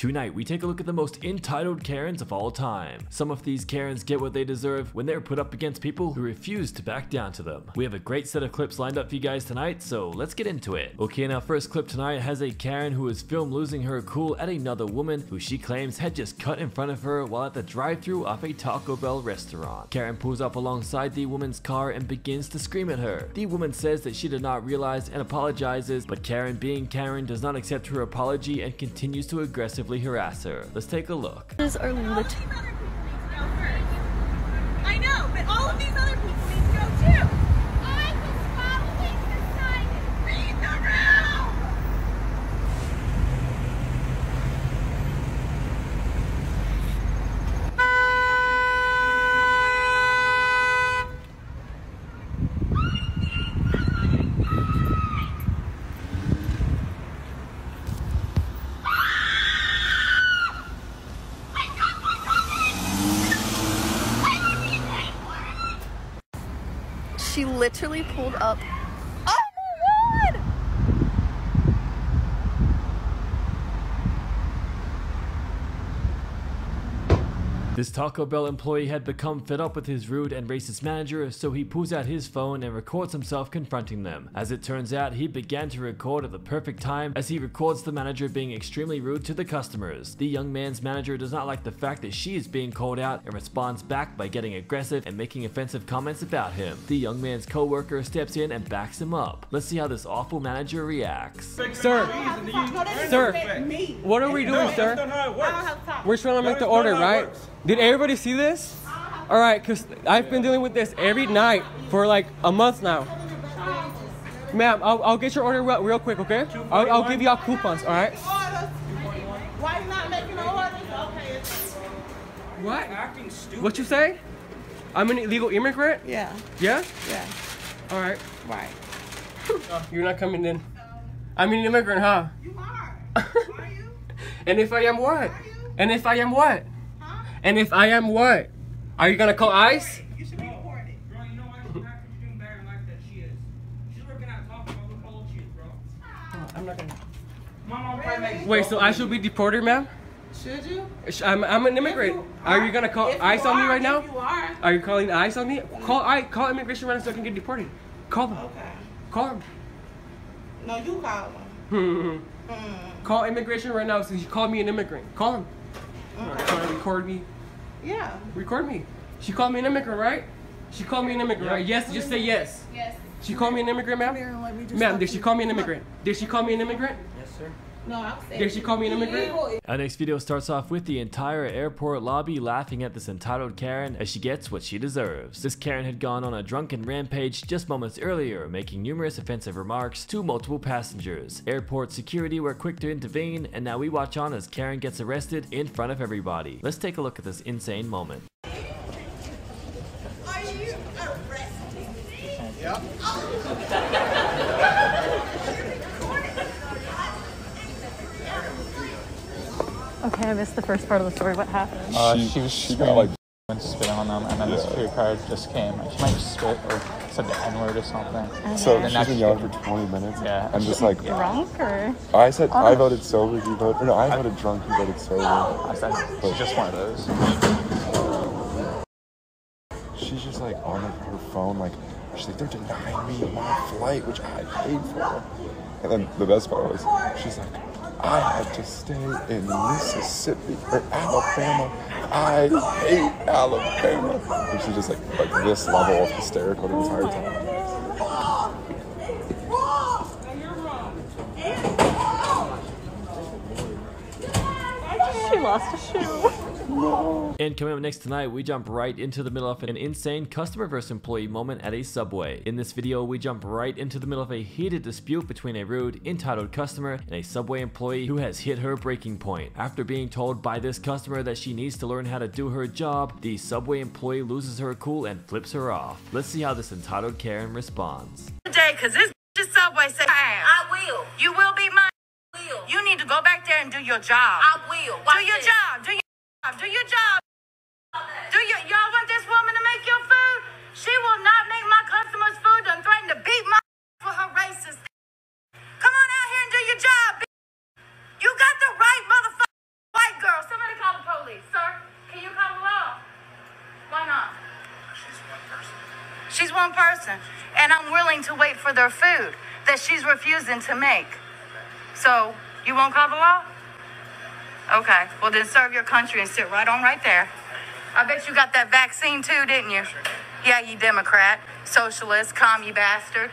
Tonight, we take a look at the most entitled Karens of all time. Some of these Karens get what they deserve when they're put up against people who refuse to back down to them. We have a great set of clips lined up for you guys tonight, so let's get into it. Okay, our first clip tonight has a Karen who is filmed losing her cool at another woman who she claims had just cut in front of her while at the drive-thru of a Taco Bell restaurant. Karen pulls up alongside the woman's car and begins to scream at her. The woman says that she did not realize and apologizes, but Karen being Karen does not accept her apology and continues to aggressively harass her. Let's take a look. These are lit. I know, but all of these other people need to go too. I was following the sign. Read the route. She literally pulled up. Oh my god! This Taco Bell employee had become fed up with his rude and racist manager, so he pulls out his phone and records himself confronting them. As it turns out, he began to record at the perfect time as he records the manager being extremely rude to the customers. The young man's manager does not like the fact that she is being called out and responds back by getting aggressive and making offensive comments about him. The young man's co-worker steps in and backs him up. Let's see how this awful manager reacts. Sir, sir, what are we doing, sir? We're trying to make the order, right? Did everybody see this? All right, because I've been dealing with this every night for like a month now. Ma'am, I'll, I'll get your order real, real quick, okay? I'll, I'll give you all coupons, all right? Why you not making the orders? Okay. it's- What? What you say? I'm an illegal immigrant? Yeah, Yeah? yeah, All right. right. You're not coming in. I'm an immigrant, huh? You are. Are you? And if I am what? Are you? And if I am what? Huh? And if I am what? Are you gonna call ICE? You should be reported. Bro, you know why she's not doing better in life than she is? She's working at Taco Bell. Look how she is, bro. I'm not gonna. My mom. Wait, so I should be deported, ma'am? Should you? I'm, I'm an immigrant. You Are you gonna call ICE on me right now? You are. Are you calling ICE on me? Call I call immigration right now so I can get deported. Call them. Okay. Call them. No, you call them. Hmm. Hmm. Call immigration right now since you called me an immigrant. Call them. Okay. Trying to record me. Yeah. Record me. She called me an immigrant, right? She called me an immigrant, right? Yes, just say yes. Yes. She called me an immigrant, ma'am? Ma'am, did she call me an immigrant? Did she call me an immigrant? Yes, sir. No, I'm saying. Did she call me an immigrant? Our next video starts off with the entire airport lobby laughing at this entitled Karen as she gets what she deserves. This Karen had gone on a drunken rampage just moments earlier, making numerous offensive remarks to multiple passengers. Airport security were quick to intervene, and now we watch on as Karen gets arrested in front of everybody. Let's take a look at this insane moment. Are you arrested? Oh. Okay, I missed the first part of the story. What happened? Uh, She- she, was she got, like- and spitting on them, and then the Yeah. security guard just came. and She might have spit or said the N word or something. So And she's that's- been yelling for 20 minutes. Yeah. I'm just like, Drunk or? I said I voted sober, he voted, or no, I voted drunk, You voted sober. I said she's just one of those. She's just like on her phone, like, she's like, they're denying me my flight, which I paid for. And then the best part was, she's like, I had to stay in Mississippi or Alabama. I hate Alabama. And she's just like, like this level of hysterical the entire time. She lost a shoe. And coming up next tonight, we jump right into the middle of an insane customer versus employee moment at a Subway. In this video, we jump right into the middle of a heated dispute between a rude, entitled customer and a Subway employee who has hit her breaking point. After being told by this customer that she needs to learn how to do her job, the Subway employee loses her cool and flips her off. Let's see how this entitled Karen responds. Today, cause this is Subway say I will. You will be mine. Will. You need to go back there and do your job. I will. do your job. Do your job. Do your job. Do you y'all want this woman to make your food? She will not make my customers' food and threaten to beat my for her racist. Come on out here and do your job. You got the right motherfucker white girl. Somebody call the police, sir. Can you call the law? Why not? She's one person. She's one person. And I'm willing to wait for their food that she's refusing to make. So you won't call the law? Okay, well then serve your country and sit right on right there. I bet you got that vaccine too, didn't you? Yeah, you Democrat, socialist, commie bastard.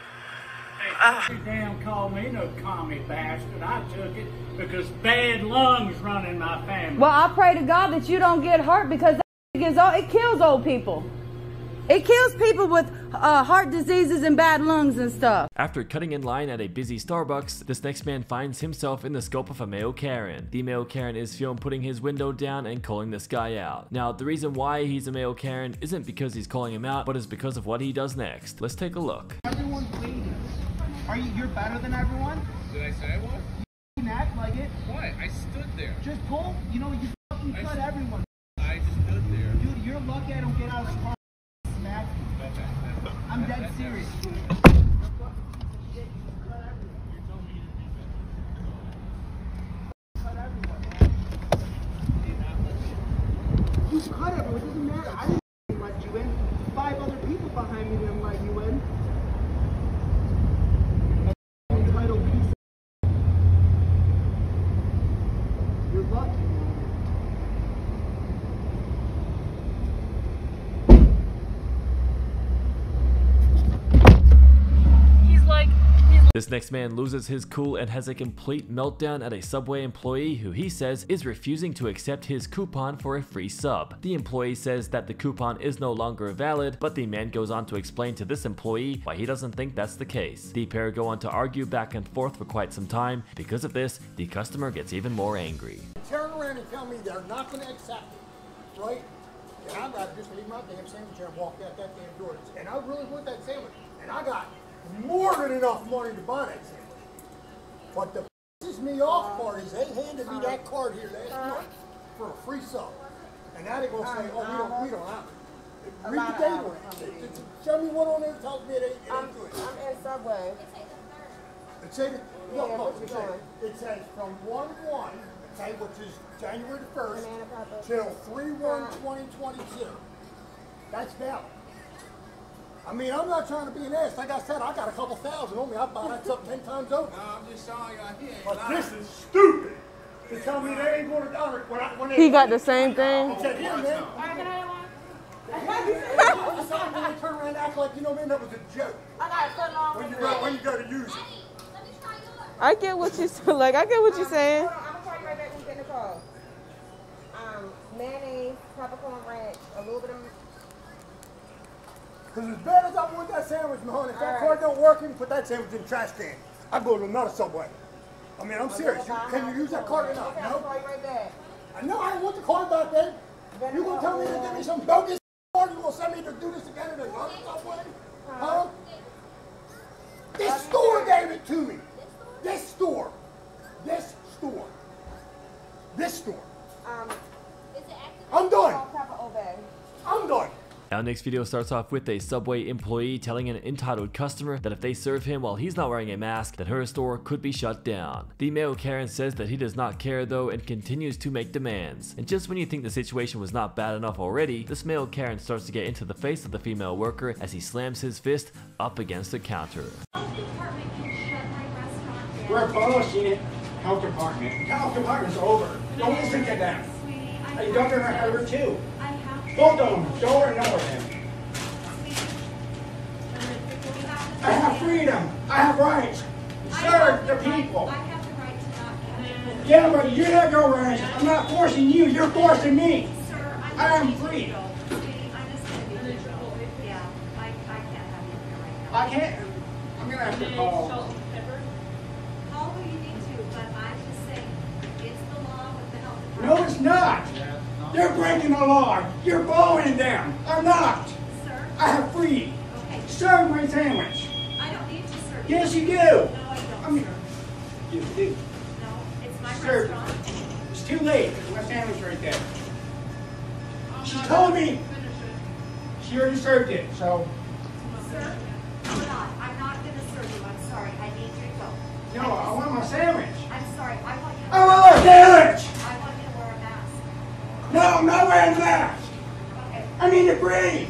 You damn call me no commie bastard. I took it because bad lungs run in my family. Well, I pray to God that you don't get hurt because that gets old, it kills old people. It kills people with uh, heart diseases and bad lungs and stuff. After cutting in line at a busy Starbucks, this next man finds himself in the scope of a male Karen. The male Karen is filmed putting his window down and calling this guy out. Now, the reason why he's a male Karen isn't because he's calling him out, but is because of what he does next. Let's take a look. Everyone please. Are you you're better than everyone? Did I say I was? You can act like it. Why? I stood there. Just pull. You know you fucking I cut everyone. I stood there. Dude, you're lucky I don't get out of the car. I'm dead serious. You cut everyone. It doesn't matter. I didn't let you in. Five other people behind me didn't let you in. Entitled piece of- You're lucky. He's like, This next man loses his cool and has a complete meltdown at a Subway employee who he says is refusing to accept his coupon for a free sub. The employee says that the coupon is no longer valid, but the man goes on to explain to this employee why he doesn't think that's the case. The pair go on to argue back and forth for quite some time. Because of this, the customer gets even more angry. turn around and tell me they're not going to accept it, right? And to just leave my damn sandwich and walk out that damn door. And I really want that sandwich. And I got more than enough money to buy that sandwich. But the pisses me off part is they handed me that card here last month for a free sub. And now they're going to say, oh, we don't, we don't have it. A Read the date on it. Show me what on there tells me it ain't, it I'm, ain't good. I'm in Subway. It says, Yeah, look, what look, you it says, it says from one one, okay, which is January the first, Banana till three one Uh, twenty twenty-two. That's valid. I mean, I'm not trying to be an ass. Like I said, I got a couple thousand on me. I buy that stuff ten times over. I'm just showing you out here. But this is stupid. To tell me they ain't going to honor it when I, when they. He got the same thing. It said, here, man. Something when they turn around and act like, you know, man, that was a joke. I got something wrong When you with go, when you go to use it. I get what you like. I get what you're saying. I'm gonna call you right back when you get in the call. Because as bad as I want that sandwich, Mahoney, if that All card don't work, you can put that sandwich in the trash can. I go to another Subway. I mean, I'm serious. You- Can you use that card or not? Okay, I'll No? call you right back. I know I don't want the card back then. You gonna tell me to give me some bogus next video starts off with a Subway employee telling an entitled customer that if they serve him while he's not wearing a mask, then her store could be shut down. The male Karen says that he does not care though and continues to make demands. And just when you think the situation was not bad enough already, this male Karen starts to get into the face of the female worker as he slams his fist up against the counter. We're abolishing it. Health department. Health department's over. Don't listen to them. The governor had her too. Both of them. Joe and another him. I have freedom. I have rights. Serve the people. Yeah, but you have no rights. I'm not forcing you. You're forcing me. I am free. I can't. I'm gonna have to call. Call who you need to, but I just say, it's the law with the health department. No, it's not. The law. You're following them. I'm not. Sir? I have free. Okay. Serve my sandwich. I don't need to serve. Yes, you do. No, I don't, I mean, sir. you do. No, it's my Sir. restaurant. It's too late. There's my sandwich right there. She told me. She already served it, so. Sir, I'm not. I'm not gonna serve you. I'm sorry. I need you to go. No, I want my sandwich. I'm sorry. I want you to I want my sandwich. I want you to wear a mask. No, a mask. Okay. I need to breathe.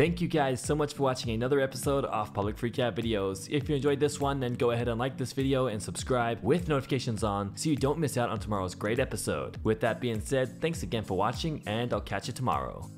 Thank you guys so much for watching another episode of Public Freakout videos. If you enjoyed this one, then go ahead and like this video and subscribe with notifications on so you don't miss out on tomorrow's great episode. With that being said, thanks again for watching and I'll catch you tomorrow.